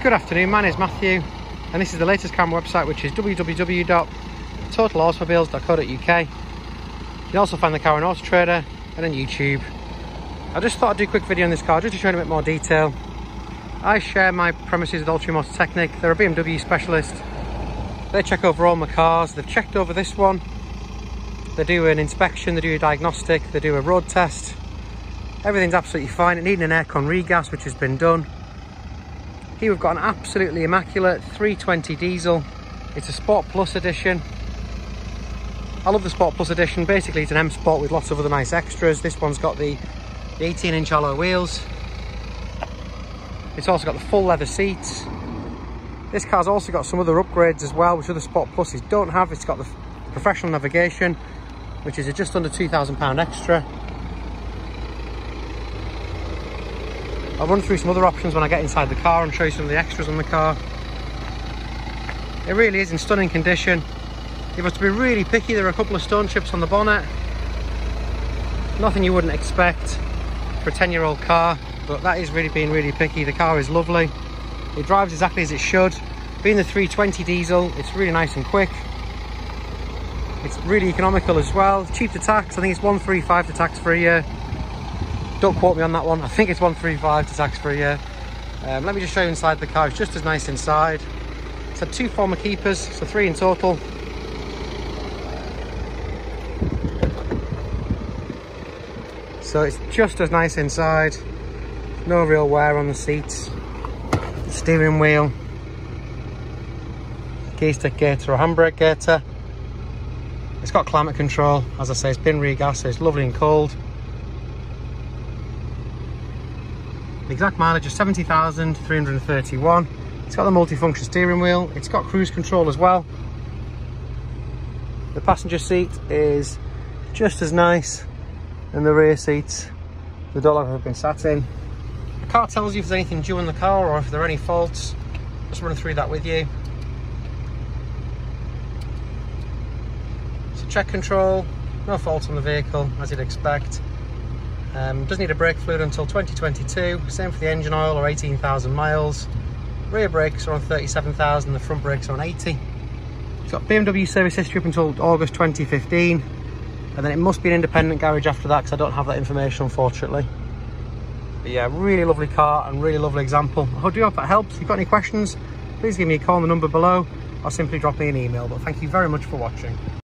Good afternoon, my name is Matthew and this is the latest camera website which is www.totalautomobiles.co.uk You can also find the car on Auto Trader and on YouTube. I just thought I'd do a quick video on this car just to show you a bit more detail. I share my premises with Ultra Motor Technic, they're a BMW specialist. They check over all my cars, they've checked over this one. They do an inspection, they do a diagnostic, they do a road test. Everything's absolutely fine, it needed an aircon regas which has been done. Here we've got an absolutely immaculate 320 diesel. It's a Sport Plus edition. I love the Sport Plus edition. Basically, it's an M Sport with lots of other nice extras. This one's got the, the 18 inch alloy wheels. It's also got the full leather seats. This car's also got some other upgrades as well, which other Sport Pluses don't have. It's got the professional navigation, which is a just under £2,000 extra. I'll run through some other options when I get inside the car and show you some of the extras on the car. It really is in stunning condition. If you was to be really picky, there are a couple of stone chips on the bonnet. Nothing you wouldn't expect for a 10 year old car, but that is really being really picky. The car is lovely. It drives exactly as it should. Being the 320 diesel, it's really nice and quick. It's really economical as well. Cheap to tax, I think it's 135 to tax for a year. Don't quote me on that one. I think it's 135 to tax for a year. Um, let me just show you inside the car. It's just as nice inside. It's had two former keepers, so three in total. So it's just as nice inside. No real wear on the seats. Steering wheel. Key stick gaiter or handbrake gaiter. It's got climate control. As I say, it's been regas, so it's lovely and cold. The exact mileage is 70,331. It's got the multifunction steering wheel. It's got cruise control as well. The passenger seat is just as nice and the rear seats. The lock have been sat in. The car tells you if there's anything due in the car or if there are any faults. Just run through that with you. So check control, no faults on the vehicle as you'd expect. Um, does need a brake fluid until 2022. Same for the engine oil or 18,000 miles. Rear brakes are on 37,000, the front brakes are on 80. It's got BMW service history up until August 2015. And then it must be an independent garage after that because I don't have that information unfortunately. But yeah, really lovely car and really lovely example. I hope that helps. If you've got any questions, please give me a call on the number below or simply drop me an email. But thank you very much for watching.